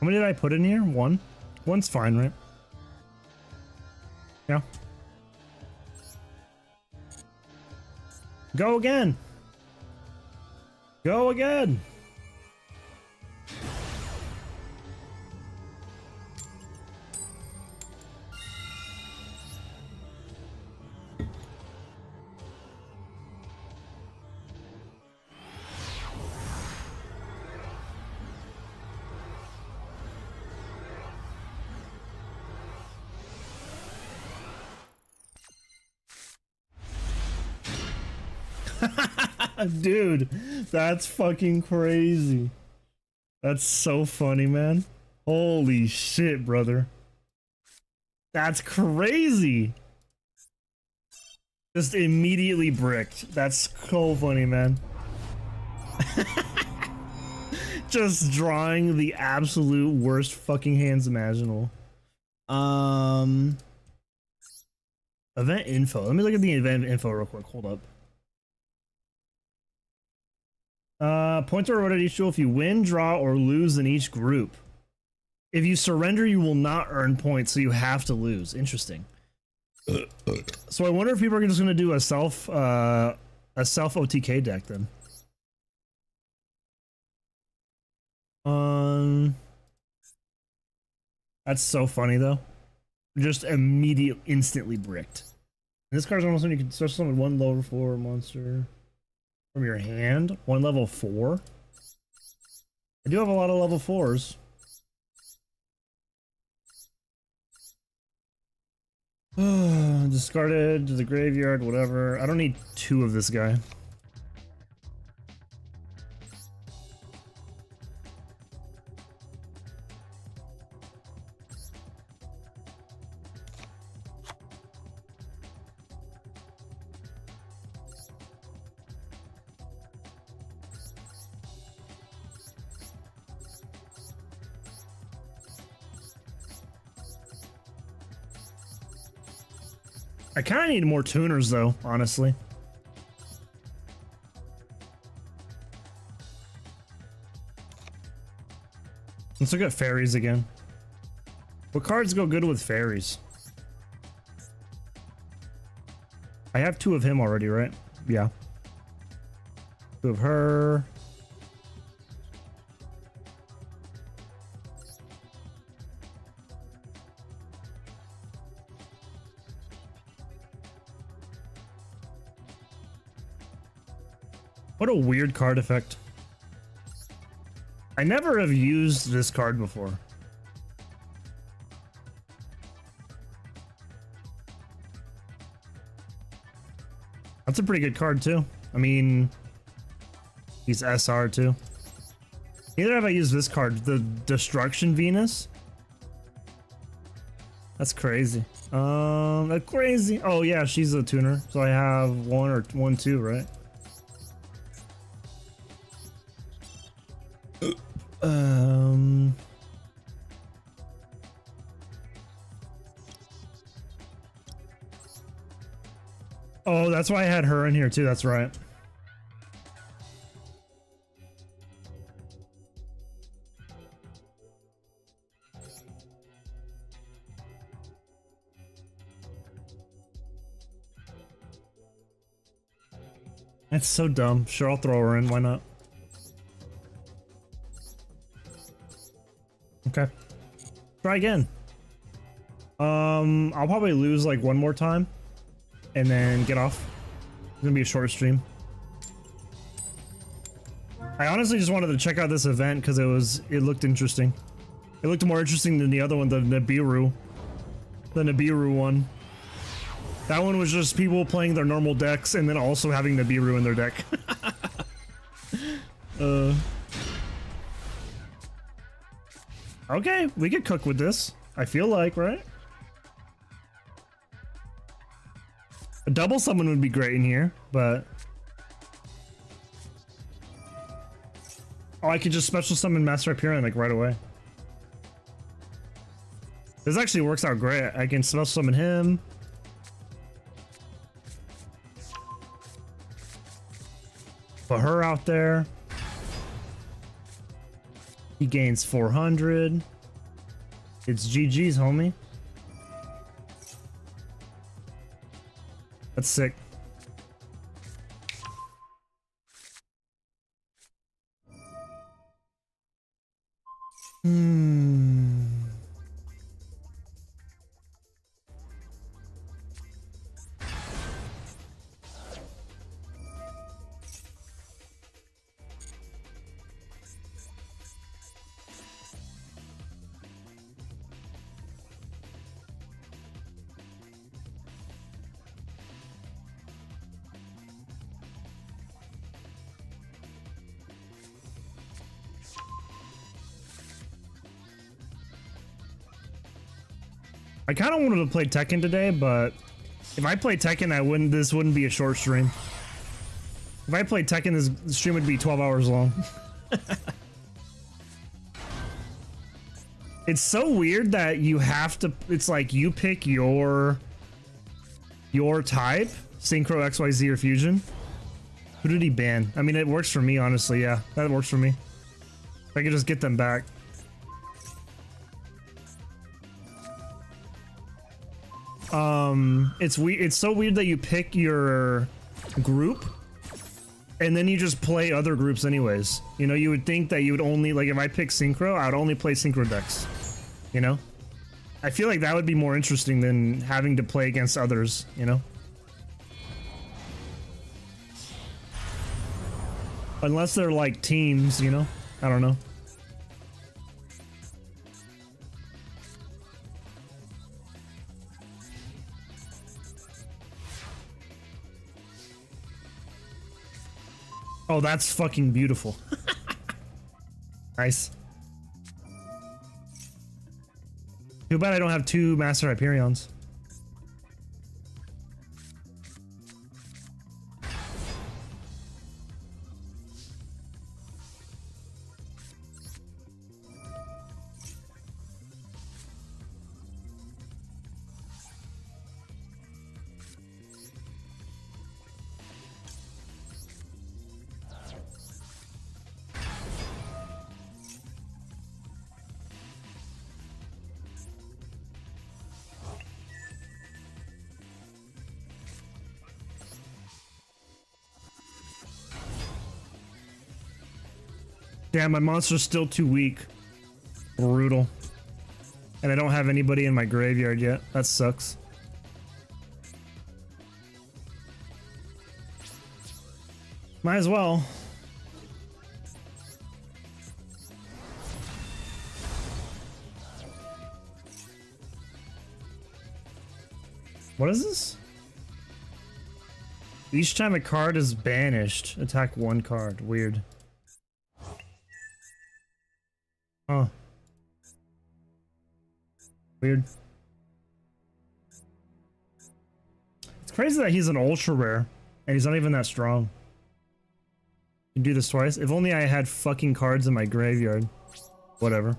many did I put in here? One. One's fine, right? Yeah. Go again. Go again. Dude, that's fucking crazy. That's so funny, man. Holy shit, brother. That's crazy. Just immediately bricked. That's so funny, man. Just drawing the absolute worst fucking hands imaginable. Um event info. Let me look at the event info real quick. Hold up. Uh, points are awarded each duel if you win, draw, or lose in each group. If you surrender, you will not earn points, so you have to lose. Interesting. so I wonder if people are just going to do a self, uh, a self OTK deck then. Um, that's so funny though. Just immediate, instantly bricked. This card's almost when you can special summon one lower four monster. From your hand? One level four? I do have a lot of level fours. Discarded to the graveyard, whatever. I don't need two of this guy. Kind of need more tuners though, honestly. Let's look at fairies again. What cards go good with fairies? I have two of him already, right? Yeah. Two of her. What a weird card effect. I never have used this card before. That's a pretty good card too. I mean, he's SR too. Neither have I used this card, the Destruction Venus. That's crazy. Um, crazy. Oh yeah, she's a tuner. So I have one or one, two, right? Um. Oh, that's why I had her in here too. That's right. That's so dumb. Sure, I'll throw her in. Why not? Okay. Try again. Um, I'll probably lose like one more time and then get off. It's gonna be a short stream. I honestly just wanted to check out this event because it was it looked interesting. It looked more interesting than the other one, the Nibiru. The Nibiru one. That one was just people playing their normal decks and then also having Nibiru in their deck. uh Okay, we could cook with this. I feel like, right? A double summon would be great in here, but... Oh, I could just special summon Master Hyperion like right away. This actually works out great. I can special summon him. Put her out there. He gains 400. It's GG's, homie. That's sick. Hmm. I kind of wanted to play Tekken today, but if I play Tekken, I wouldn't. This wouldn't be a short stream. If I played Tekken, this stream would be 12 hours long. it's so weird that you have to. It's like you pick your your type, Synchro, XYZ, or Fusion. Who did he ban? I mean, it works for me, honestly. Yeah, that works for me. I could just get them back. Um it's we it's so weird that you pick your group and then you just play other groups anyways. You know you would think that you would only like if i pick synchro i would only play synchro decks you know? I feel like that would be more interesting than having to play against others you know? Unless they're like teams you know? I don't know Oh, that's fucking beautiful. nice. Too bad I don't have two Master Hyperions. Damn, my monster's still too weak. Brutal. And I don't have anybody in my graveyard yet. That sucks. Might as well. What is this? Each time a card is banished, attack one card. Weird. Weird. It's crazy that he's an ultra rare, and he's not even that strong. You do this twice? If only I had fucking cards in my graveyard. Whatever.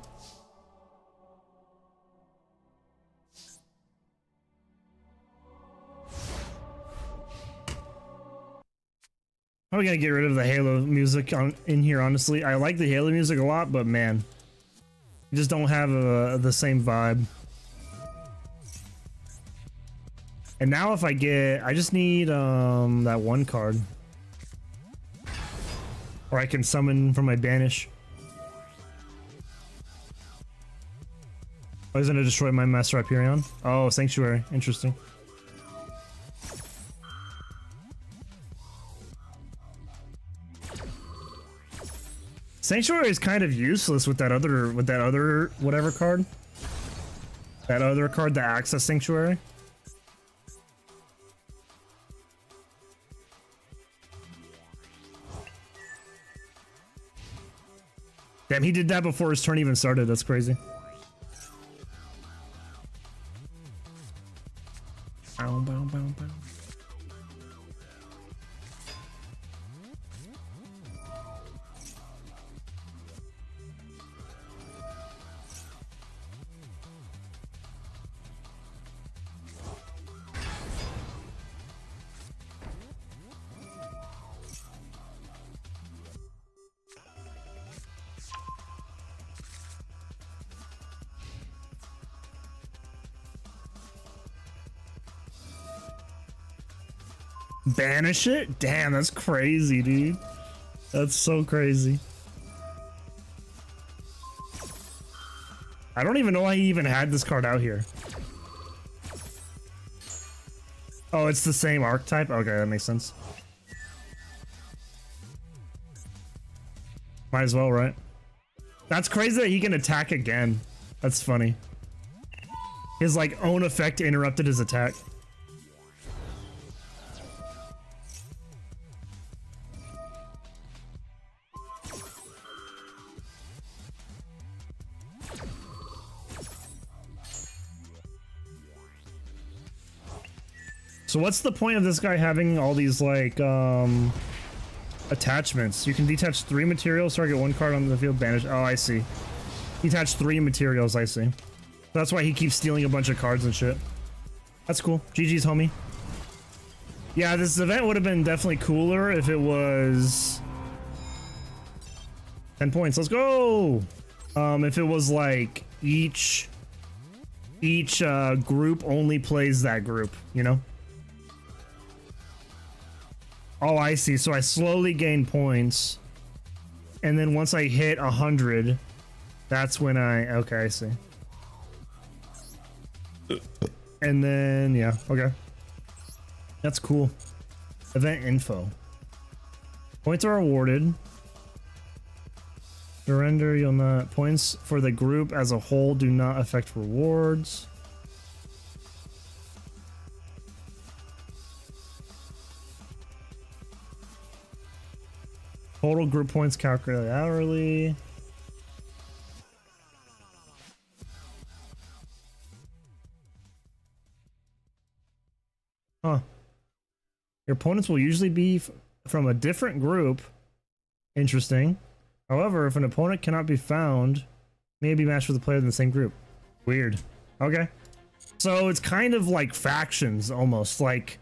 I'm gonna get rid of the Halo music on in here. Honestly, I like the Halo music a lot, but man, you just don't have uh, the same vibe. And now if I get, I just need um that one card, or I can summon from my banish. Oh, he's gonna destroy my Master Hyperion. Oh, Sanctuary. Interesting. Sanctuary is kind of useless with that other with that other whatever card. That other card, the Access Sanctuary. Damn, he did that before his turn even started. That's crazy. Banish it? Damn, that's crazy, dude. That's so crazy. I don't even know why he even had this card out here. Oh, it's the same archetype? Okay, that makes sense. Might as well, right? That's crazy that he can attack again. That's funny. His, like, own effect interrupted his attack. So what's the point of this guy having all these like um attachments? You can detach three materials, target one card on the field, banish. Oh, I see. Detach three materials, I see. That's why he keeps stealing a bunch of cards and shit. That's cool. GG's, homie. Yeah, this event would have been definitely cooler if it was 10 points. Let's go. Um, if it was like each each uh, group only plays that group, you know? Oh, I see. So I slowly gain points. And then once I hit 100, that's when I... Okay, I see. And then, yeah, okay. That's cool. Event info. Points are awarded. Surrender, you'll not... Points for the group as a whole do not affect rewards. Total group points calculated hourly. Huh. Your opponents will usually be from a different group. Interesting. However, if an opponent cannot be found, may be matched with a player in the same group. Weird. Okay. So it's kind of like factions almost like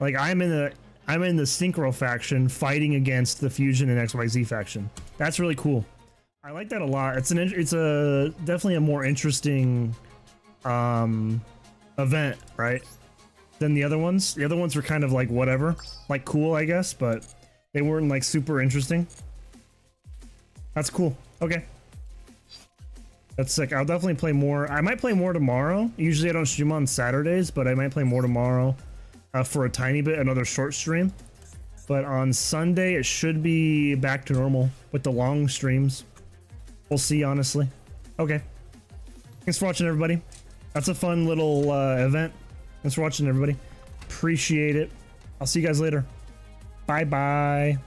like I'm in a I'm in the Synchro faction fighting against the Fusion and XYZ faction. That's really cool. I like that a lot. It's an it's a definitely a more interesting um event, right? Than the other ones. The other ones were kind of like whatever, like cool, I guess, but they weren't like super interesting. That's cool. Okay. That's sick. I'll definitely play more. I might play more tomorrow. Usually I don't stream on Saturdays, but I might play more tomorrow uh, for a tiny bit, another short stream. But on Sunday, it should be back to normal with the long streams. We'll see, honestly. Okay. Thanks for watching, everybody. That's a fun little uh, event. Thanks for watching, everybody. Appreciate it. I'll see you guys later. Bye-bye.